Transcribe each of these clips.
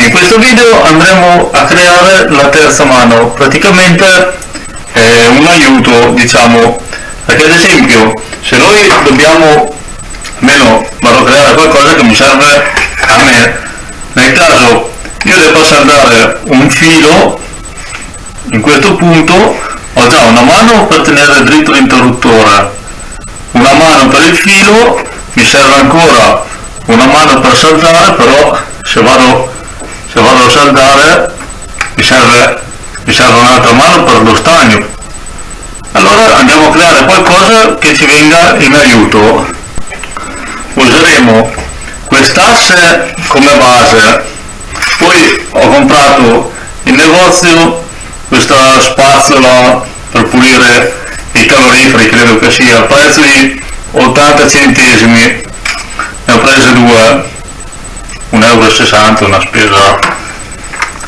In questo video andremo a creare la terza mano, praticamente è un aiuto diciamo, perché ad esempio se noi dobbiamo, almeno vado a creare qualcosa che mi serve a me, nel caso io devo saldare un filo, in questo punto ho già una mano per tenere dritto l'interruttore, una mano per il filo, mi serve ancora una mano per saldare, però se vado, se vado a saldare mi serve, mi serve un'altra mano per lo stagno. Allora andiamo a creare qualcosa che ci venga in aiuto. Useremo quest'asse come base, poi ho comprato in negozio questa spazzola per pulire i caloriferi, credo che sia al prezzo di 80 centesimi, ne ho prese due, 1,60 euro, una spesa.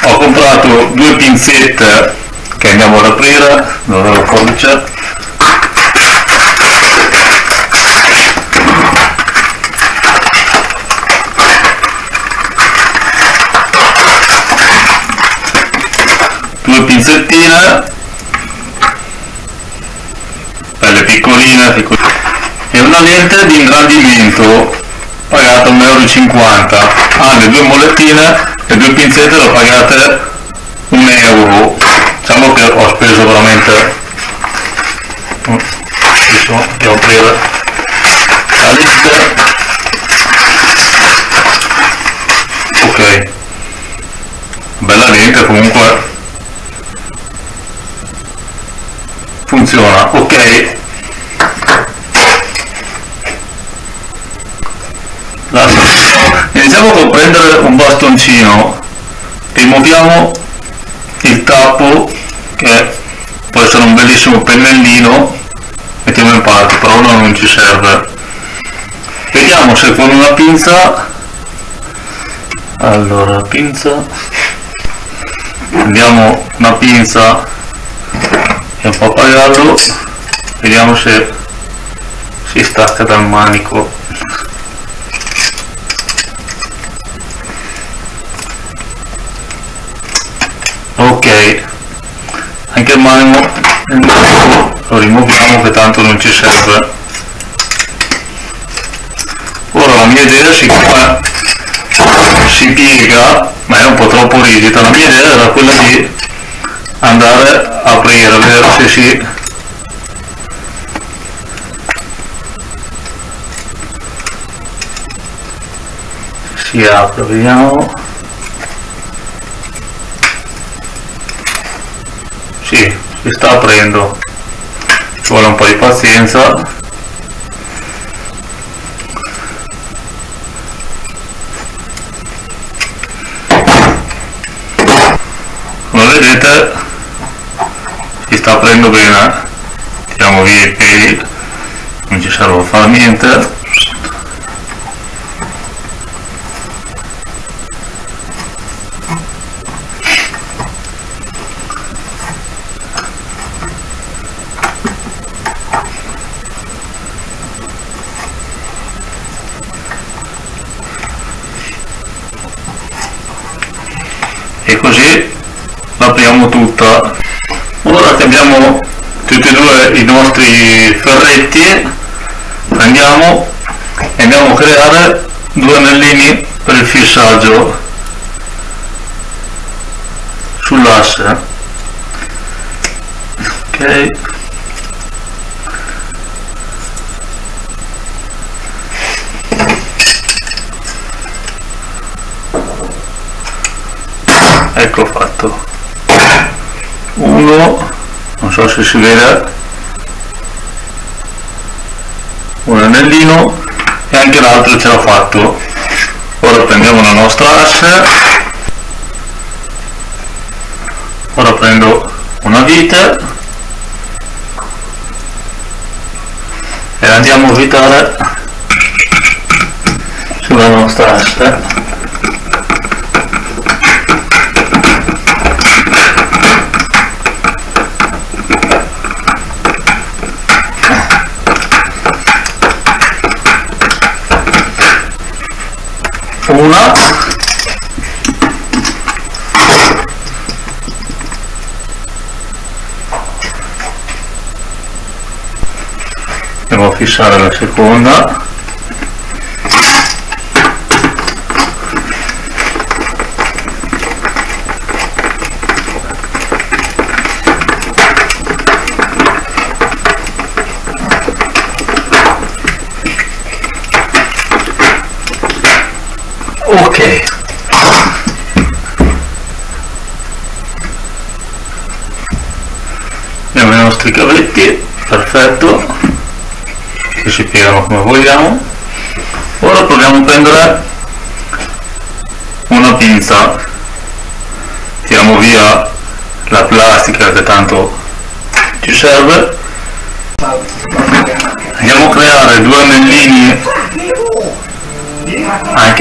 Ho comprato due pinzette che andiamo ad aprire, non ho il codice. Due pinzettine, belle piccoline, piccoline, e una lente di ingrandimento pagata 1,50 euro. Ah, le due molettine, le due pinzette le ho pagate 1 euro. Diciamo che ho speso veramente adesso devo aprire la lista. Ok. Bella lente comunque. Funziona. Ok iniziamo con prendere un bastoncino rimuoviamo il tappo che può essere un bellissimo pennellino mettiamo in parte però ora non ci serve. Vediamo se con una pinza. Allora pinza. Prendiamo una pinza e un pappagallo vediamo se si stacca dal manico anche il manico lo rimuoviamo che tanto non ci serve. Ora la mia idea siccome si piega ma è un po' troppo rigida la mia idea era quella di andare a aprire vedere se si si apre vediamo sì, si sta aprendo. Ci vuole un po' di pazienza. Come vedete si sta aprendo bene tiriamo via i peli non ci serve a fare niente e così l'apriamo tutta ora che abbiamo tutti e due i nostri ferretti prendiamo e andiamo a creare due anellini per il fissaggio sull'asse. Ok. Ecco fatto uno non so se si vede. Un anellino e anche l'altro ce l'ho fatto. Ora prendiamo la nostra asse. Ora prendo una vite. E andiamo a vitare sulla nostra asse formula devo fissare la seconda ok. Abbiamo i nostri cavetti perfetto. Che si piegano come vogliamo. Ora proviamo a prendere una pinza. Tiriamo via la plastica che tanto ci serve. Andiamo a creare due anellini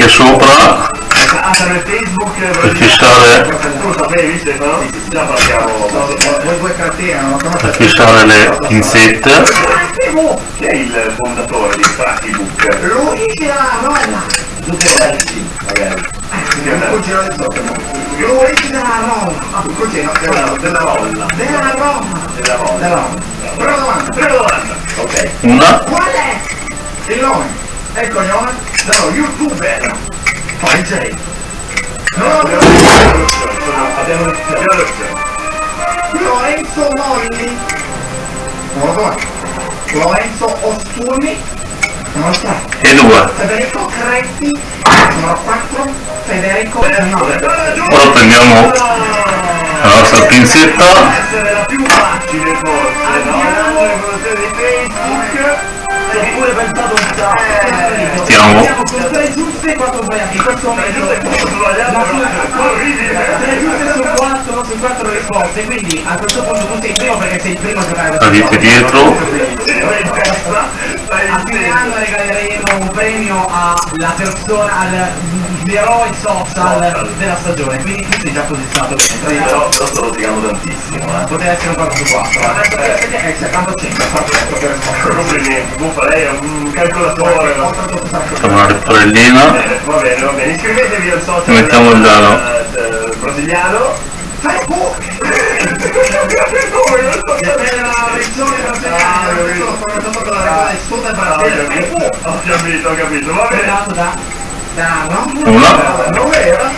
anche sopra per fissare per fissare le pinzette Chi è il fondatore di Facebook? Lui si la nonna. Lucheretti, magari. Lui si la nonna. Il cugino Della, della Rolla. della Roma. Della Rolla. Della Roma. Prima domanda. Prima domanda. Ok. una Qual è il nome e il cognome dello youtuber? Poi. Abbiamo No. Abbiamo l'opzione. Lorenzo Molli. Numero 2. Lorenzo Ostuni. Numero 3. e due Federico Cretti. Numero 4. Federico Giannone. ora prendiamo la nostra pinzetta essere la più facile forse, no? Andando all'evoluzione di Facebook. Ci ho pure pensato. Stiamo. E. Quindi a questo punto tu sei il primo perché sei il primo a giocare Salite dietro. A in fine anno regaleremo un premio alla persona, all'eroe social della stagione. Quindi tu sei già posizionato bene. Però, però sto rosicando tantissimo, eh. Poteva essere un 4 su 4. Adesso è 70 100, fatto detto che risposto. Non per niente, buffa, lei è un calcolatore. facciamo una riparellina Eh, Va bene, va bene. Iscrivetevi al social Mettiamo il dado. eh, eh. Facebook! Dipende dalla regione brasiliana, questo sono andato con la Ah, ho Brasile. capito, Facebook! ho capito, ho capito, va bene. Dato da... da... no? Una. Non era?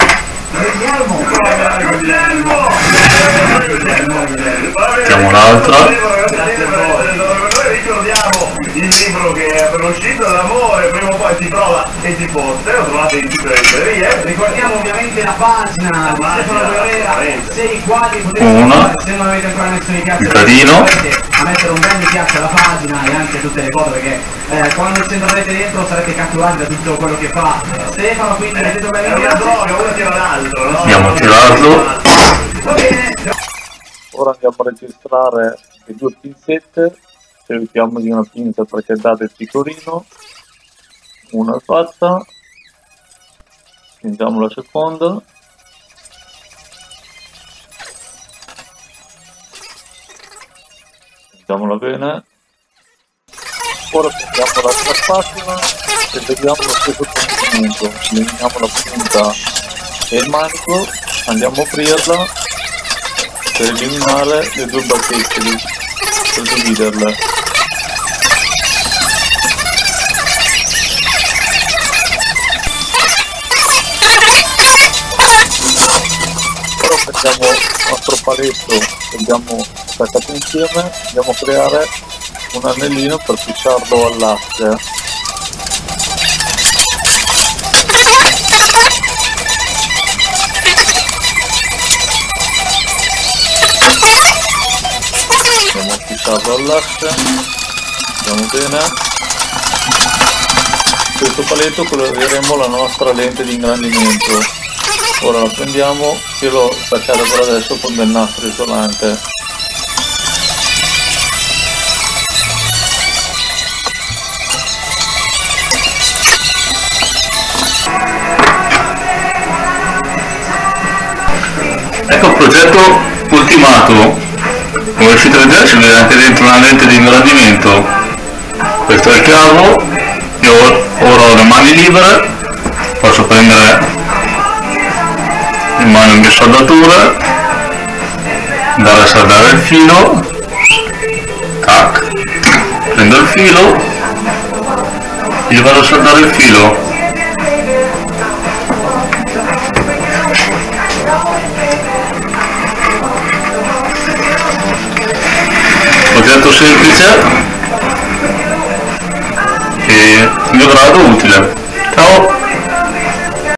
Guglielmo! Guglielmo! Mettiamo l'altra. Grazie a voi. Noi fosse, lo trovate in tutte le librerie. Ricordiamo ovviamente la pagina di pagina, Stefano Guerrera, se i quali potete fare, se non avete ancora messo mi piace Un carino. potete a mettere un bel mi piace alla pagina e anche tutte le foto perché eh, quando ci entrerete dentro sarete catturati da tutto quello che fa Stefano quindi mettete un bel mi piace droga, uno tira l'altro, no? Andiamo a tirarlo. va bene Ora andiamo a registrare le due pinzette, cerchiamo di una pinza perché date il pecorino, una fatta, spingiamo la seconda, spingiamola bene, ora prendiamo l'altra spatola e vediamo lo stesso procedimento, eliminiamo la punta e il manico, andiamo a aprirla per eliminare le due bacchette per dividerle. Prendiamo il nostro paletto che abbiamo attaccato insieme, andiamo a creare un anellino per fissarlo all'asse. Andiamo a fissarlo all'asse, andiamo bene. Questo paletto coloreremo la nostra lente di ingrandimento. Ora la prendiamo e lo attaccare per adesso con del nastro isolante. ecco il progetto ultimato. Come riuscite a vedere ci vede anche dentro una lente di ingrandimento. Questo è il cavo io ora ho le mani libere posso prendere mano il mio saldatore andare a saldare il filo tac prendo il filo gli vado a saltare il filo. Oggetto semplice e mio grado utile. Ciao